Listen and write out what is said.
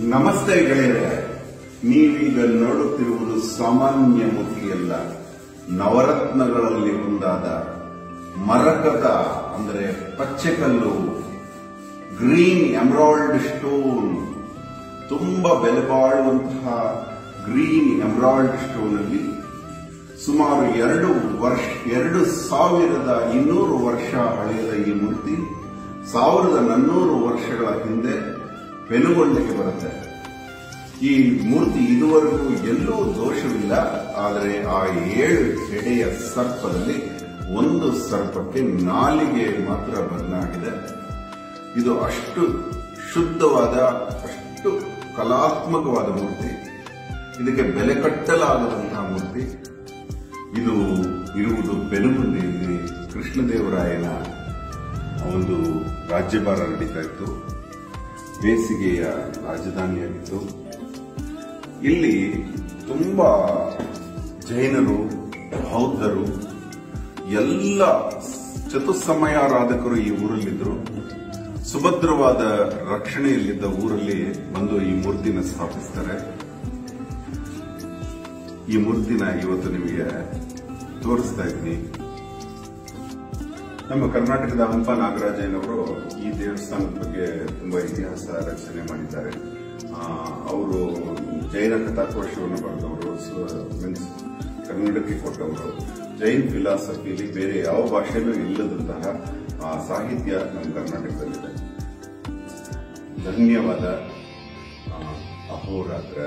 ನಮಸ್ತೆ ಗೆಳೆಯರೆ, ನೀವೀಗ ನೋಡುತ್ತಿರುವುದು ಸಾಮಾನ್ಯ ಮುಖಿಯಲ್ಲ, ನವರತ್ನಗಳಲ್ಲಿ ಒಂದಾದ ಮರಕತ ಅಂದರೆ ಪಚ್ಚೆಕಲ್ಲು, ಗ್ರೀನ್ ಎಮರಾಲ್ಡ್ ಸ್ಟೋನ್, ತುಂಬಾ ಬೆಲೆ ಬಾಳುವಂತಹ ಗ್ರೀನ್ ಎಮರಾಲ್ಡ್ ಸ್ಟೋನ್ ಅಲ್ಲಿ ಸುಮಾರು ಎರಡು ವರ್ಷ, ಎರಡು ಸಾವಿರದ ಇನ್ನೂರು ವರ್ಷ ಹಳೆಯದ ಈ ಮೂರ್ತಿ, ಸಾವಿರದ ನನ್ನೂರು ವರ್ಷಗಳ ಹಿಂದೆ ಪೆನುಗೊಂಡಿಗೆ ಬರುತ್ತೆ. ಈ ಮೂರ್ತಿ ಇದುವರೆಗೂ ಎಲ್ಲೂ ದೋಷವಿಲ್ಲ. ಆದರೆ ಆ ಏಳು ಎಡೆಯ ಸರ್ಪದಲ್ಲಿ ಒಂದು ಸರ್ಪಕ್ಕೆ ನಾಲಿಗೆ ಮಾತ್ರ ಬದಲಾಗಿದೆ. ಇದು ಅಷ್ಟು ಶುದ್ಧವಾದ, ಅಷ್ಟು ಕಲಾತ್ಮಕವಾದ ಮೂರ್ತಿ. ಇದಕ್ಕೆ ಬೆಲೆ ಕಟ್ಟಲಾಗದಂತಹ ಮೂರ್ತಿ. ಇದು ಇರುವುದು ಬೆನುಗುಂಡೆಯಲ್ಲಿ ಕೃಷ್ಣದೇವರಾಯನ ಒಂದು ರಾಜ್ಯಭಾರ ನಡೀತಾ ಇತ್ತು. ಬೇಸಿಗೆಯ ರಾಜಧಾನಿಯಾಗಿತ್ತು. ಇಲ್ಲಿ ತುಂಬಾ ಜೈನರು, ಬೌದ್ಧರು, ಎಲ್ಲ ಚತುಸ್ಸಮಯಾರಾಧಕರು ಈ ಊರಲ್ಲಿದ್ದರು. ಸುಭದ್ರವಾದ ರಕ್ಷಣೆಯಲ್ಲಿದ್ದ ಊರಲ್ಲಿ ಬಂದು ಈ ಮೂರ್ತಿನ ಸ್ಥಾಪಿಸ್ತಾರೆ. ಈ ಮೂರ್ತಿನ ಇವತ್ತು ನಿಮಗೆ ತೋರಿಸ್ತಾ ಇದ್ದೀನಿ. ನಮ್ಮ ಕರ್ನಾಟಕದ ಹಂಪ ನಾಗರಾಜಯ್ಯನವರು ಈ ದೇವಸ್ಥಾನದ ಬಗ್ಗೆ ತುಂಬಾ ಇತಿಹಾಸ ರಚನೆ ಮಾಡಿದ್ದಾರೆ. ಅವರು ಜೈನ ಕಥಾಕೋಶವನ್ನು ಬರೆದವರು ಮೀನ್ಸ್ ಕನ್ನಡಕ್ಕೆ ಕೊಟ್ಟವರು. ಜೈನ್ ಫಿಲಾಸಫಿಲಿ ಬೇರೆ ಯಾವ ಭಾಷೆಯಲ್ಲೂ ಇಲ್ಲದಂತಹ ಸಾಹಿತ್ಯ ನಮ್ಮ ಕರ್ನಾಟಕದಲ್ಲಿದೆ. ಧನ್ಯವಾದ ಅಹೋರಾತ್ರ.